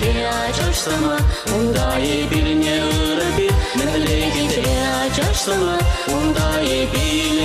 دریا جوشتما وندای بیل نیاره بی من لیگ دریا جوشتما وندای بیل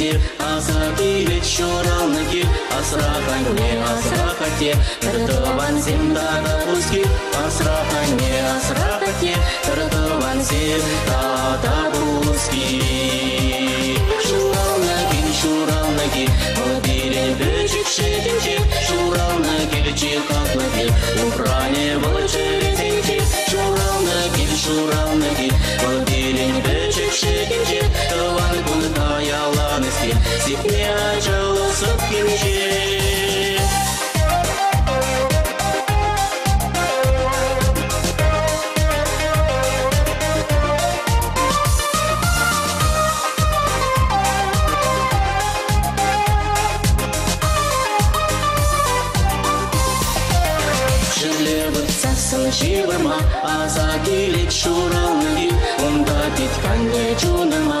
сесіндер Аса билет шоралны кел Асыраған не асырақате Тыртыван сен дада бузге Асыраған не асырақате Тыртыван сен Шурална кел, чекақлы кел Укране вылычырезенше Шурална кел, шурална кел Мадире бөжік шетінше Тыван шуралныги Онда питканне жуныма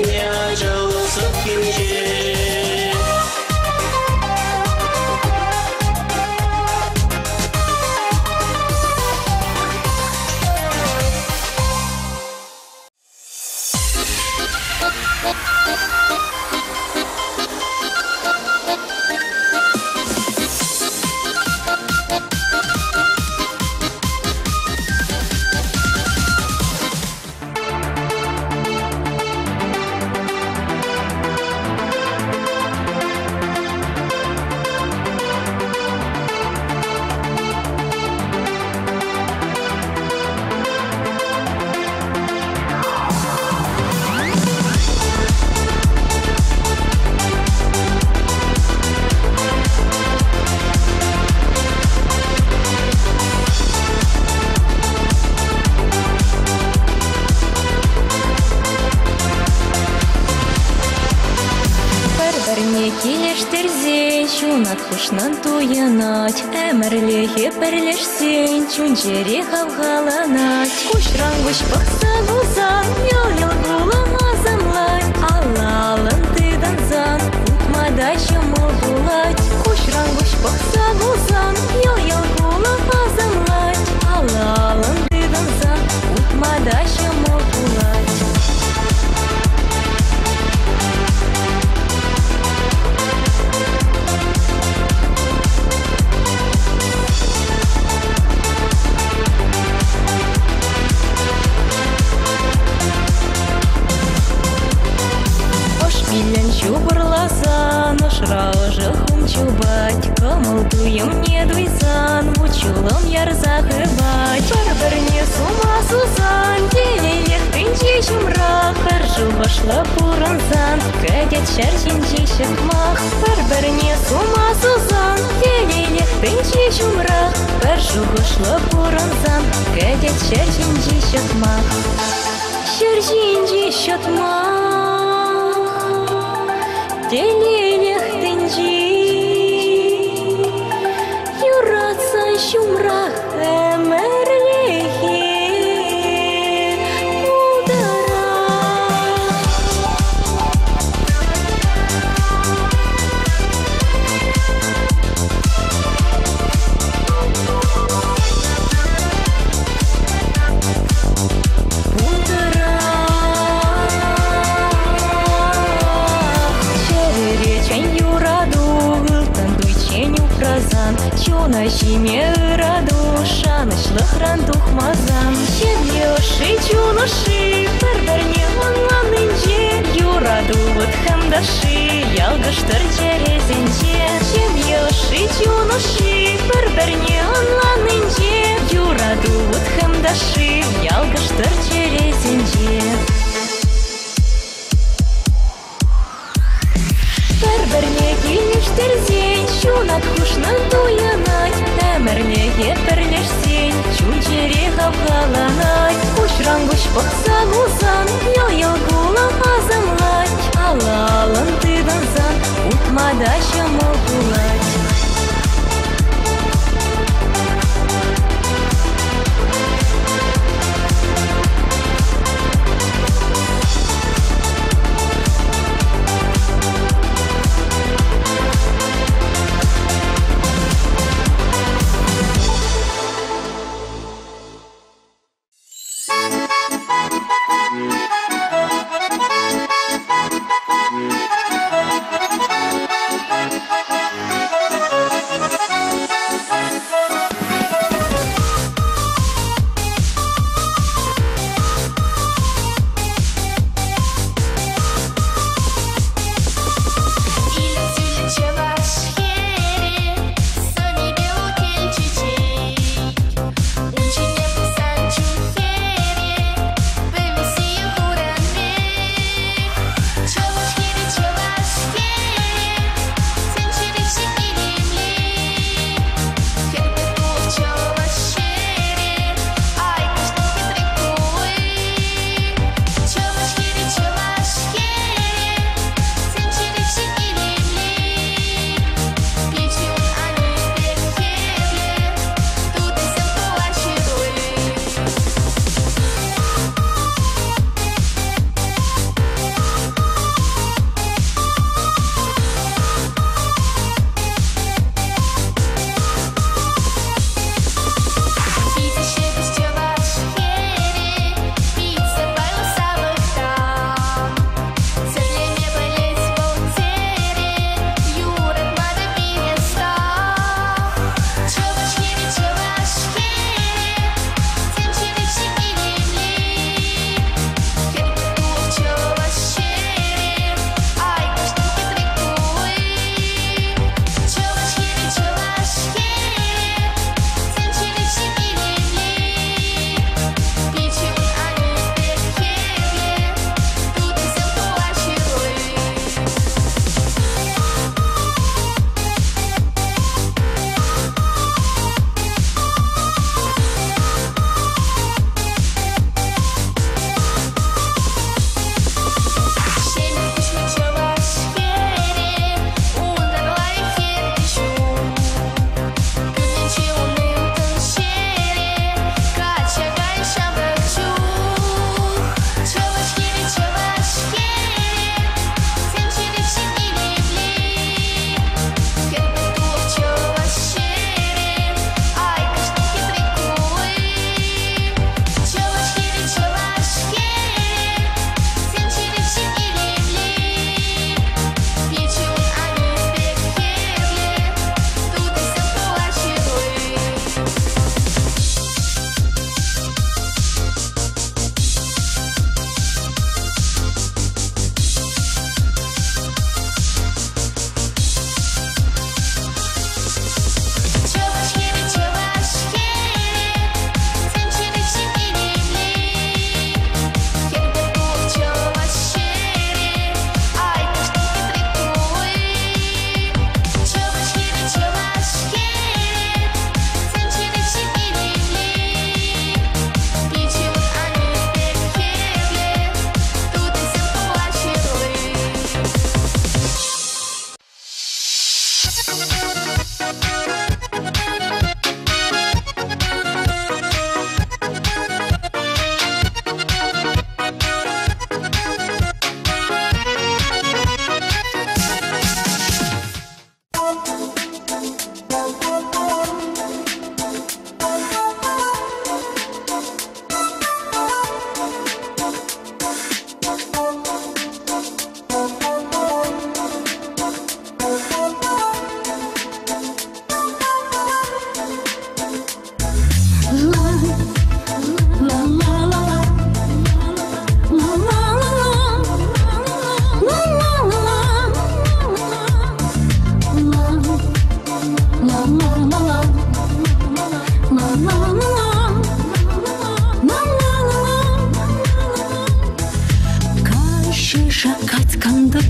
істе Сепне Әмірлеге бірлешсен Чунжере хавғаланать Кушрангуш бақса бұзан Йол-йол гулам азамлай Алалын тыдан зан Утмада шымыл булать Кушрангуш бақса dele Юраду вот хамдаши, ялгыштыр черезенже. Чемьеши чунуши, бір-біріне онланынже, Юраду вот хамдаши, ялгыштыр черезенже. Бір-біріне келіштірсен, шунат құшнан туянат, Әмірлеге бірлешсен, чүнчере қапғаланат, Құшрангыш бақса ғузан, йо-йо гула азамлат, Алалын тыдынзан, ұтмада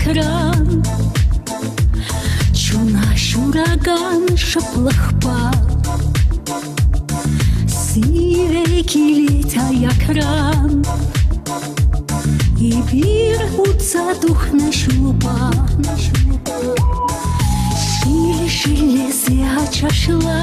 экран Чунаш ураган шаплахпа Сивеки летая кран И пир уца дух наш лупа Шили шили сия чашла.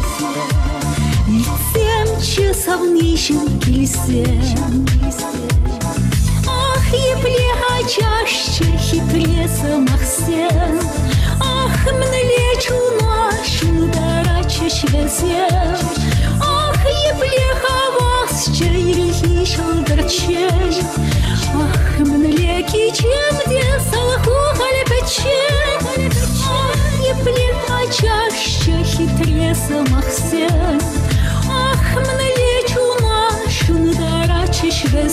еще совнищен кильсен. Ах, епле очаще хиплеса махсен, Ах, мне мнлечу нашу дарачу швесен, Ах, епле хавас чей рехишен горчен, Ах, мнлеки чем где салаху халепечен, Ах, епле очаще хитрее самахсен, Ах, мнлеки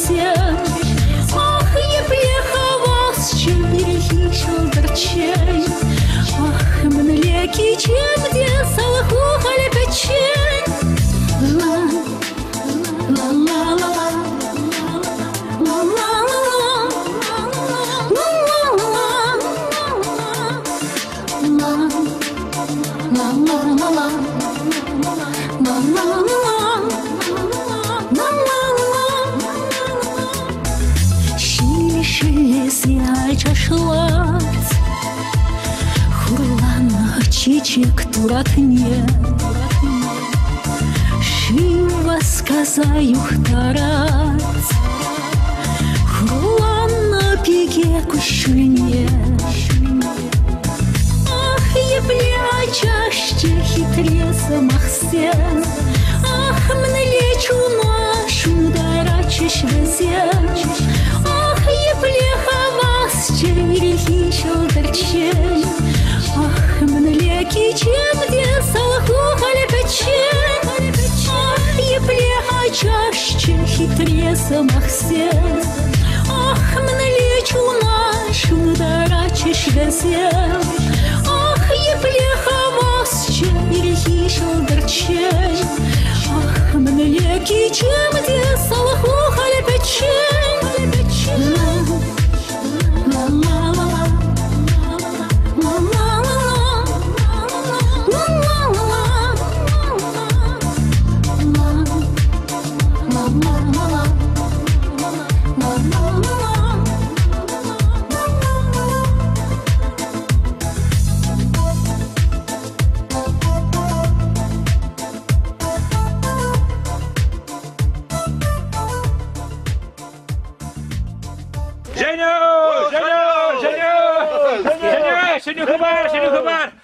сердце. Ох, не с чем перехищил горчей. Ох, мналеки, чем где салахухали печень. Ла, ла, ла, ла, ла. La la la la la la la la la чашылат хурлан чичек туратне. Шива сказаюхтарат хурлан пиге кушине ах епляча ще хитреса махсен ах мнелечу нашу дарачиш везен шалдарчен Ах, мнелеки чем где салаху халепечен Ах, еплеха чаще хитреса махсен Ах, мнелечу нашу дарачеш везен Ах, еплеха вас чайрихи шалдарчен Ах, мнелеки чем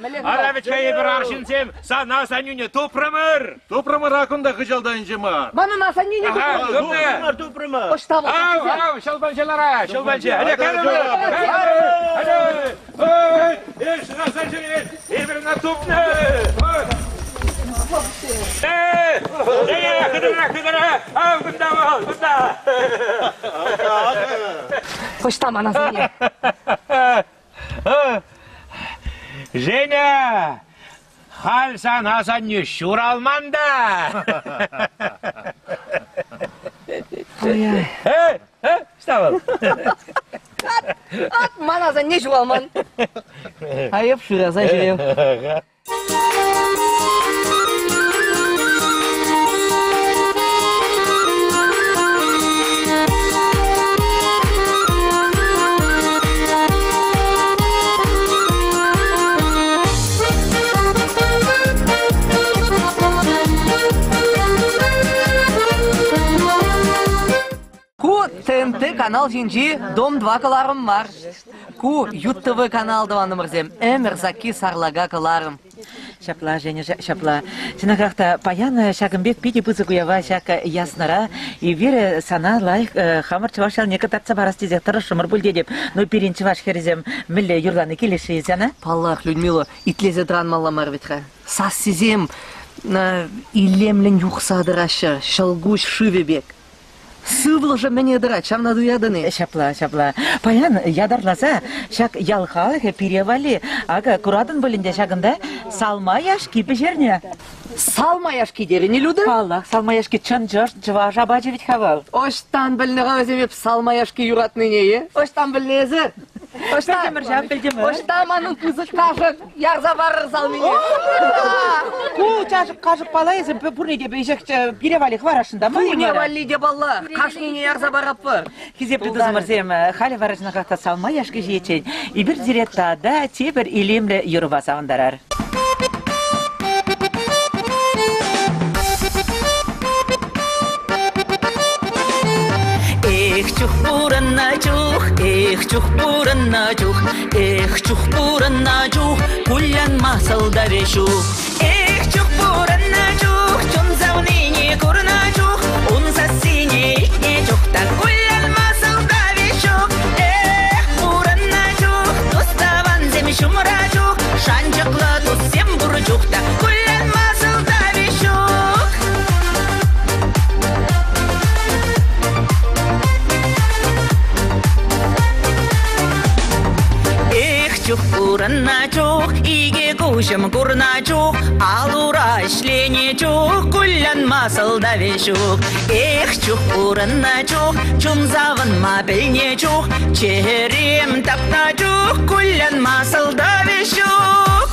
хабар! Арабичка ебір аршинсем, сана санюне тупрамыр! Топрама ракында хыжалдан жема. Бана на санни не Ага, купил. думне! Топрама. Оштава. Ау, ау, шалбанчалара, шалбанчы! Hadi karımı! Hadi. Hadi! Oy! Еш, насан жіне! Ебіріне тупны! Ey! Ey, kıdırına, kıdırına! Ау, bunda mı? Bunda! Оштама на санни. Женя! Халсан Хасанны Шуралманда. Ой, Э, э, Вставал. маназа не жуалман. Айып шыраза жирем. ТНТ канал жинжи Дом 2 каларым бар. Ку ЮТВ канал даваны мырзем. Эмер заки сарлага каларым. Шапла, Женя, шапла. Сина как-то паяна шагымбек пиди бызы куява шака яснара. И вере сана лайх э, хамыр чывашал не кататса барас тезек тырышымыр бүлде деп. Ну пирин чываш херезем милле юрланы келеши зяна. Паллах, Людмила, итлезе дран малламар ветре. Сас сезем, илемлен юхсадырашы, шалгуш шывебек. Сывлы же мне дыра, чам наду ядыны. Шапла, шапла. Паян ядарласа, шак ялхал хе перевали. Ага, курадын бөлінде шагында салма яш кипі жерне. Салмаяш кидери, не люды? Аллах, салма яшки чын жыр, жыва ведь хавал. Оштан білніға өземеп салмаяшки юратны не, Оштан білнезі. Білдімір, жап, білдімір. Оштан маның кызы қашық, ярза барыр сал мене. Ку чажык кажык пала езім пурнеде бейжек перевали хварашында ма? Ку не валли де балла, қашкене ярза барап бар. Хизе придузмырзем, хали варыжна какта салма яшки жечен. И бир диретта да тебір илемле юрба савандарар. Эх, чух буранна чух, эх, чух буранна чух, эх, чух буранна чух, куллян масалда вешух. Эх, чух буранна чух, чун завнине курна чух, ун сасине не чух, так куллян иге кушам курна чух, алура ишлене чух, куллян масылда вешух. Эх, чух, уранна чух, чумзавын ма чух, черем тапна чух, куллян. Эх,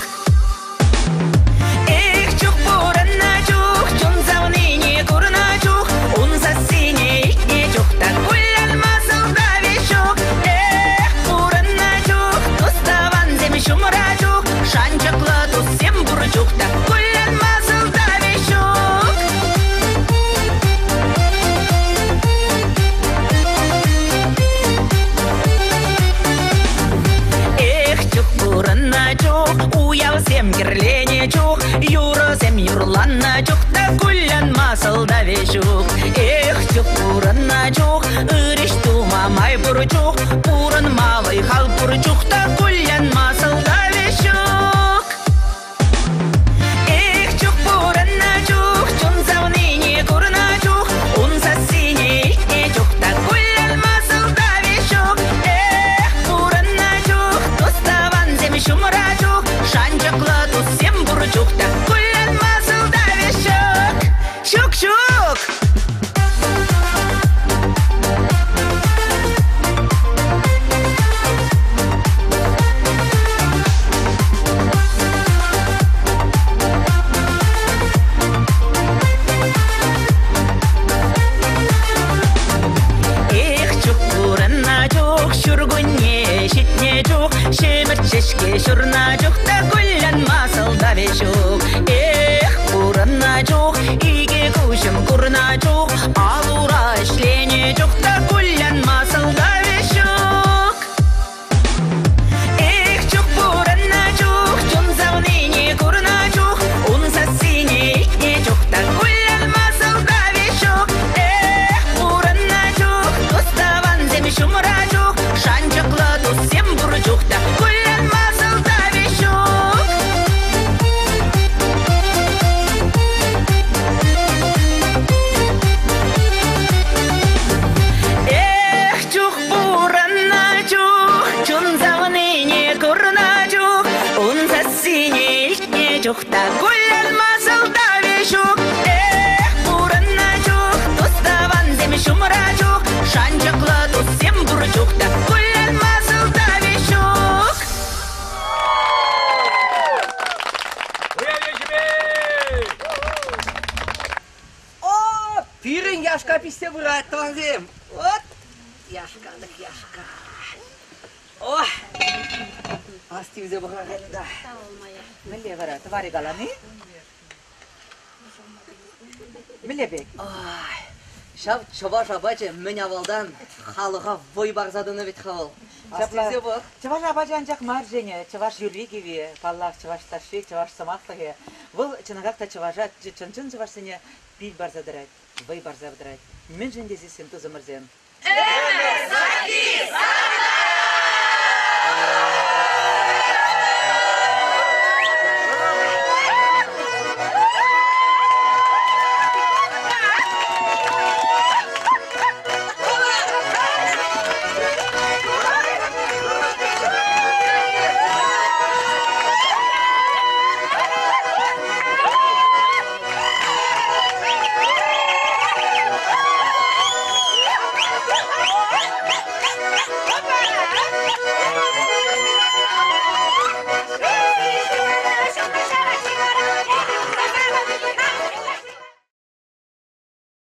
Милле бара, твари галаны? Милле бек. Ай. Шав чова шабачы мен авалдан халыга вой барзадыны бит хавал. Астивзе бу. Чаваш абажан жак маржене, чаваш юрвигиви, паллах чаваш таши, чаваш самахтаге. Выл чынагакта чаважа чын-чын чавашсыне пил барзадырайт, вый барзадырайт. Мен жендези сен тузымырзем. Саки,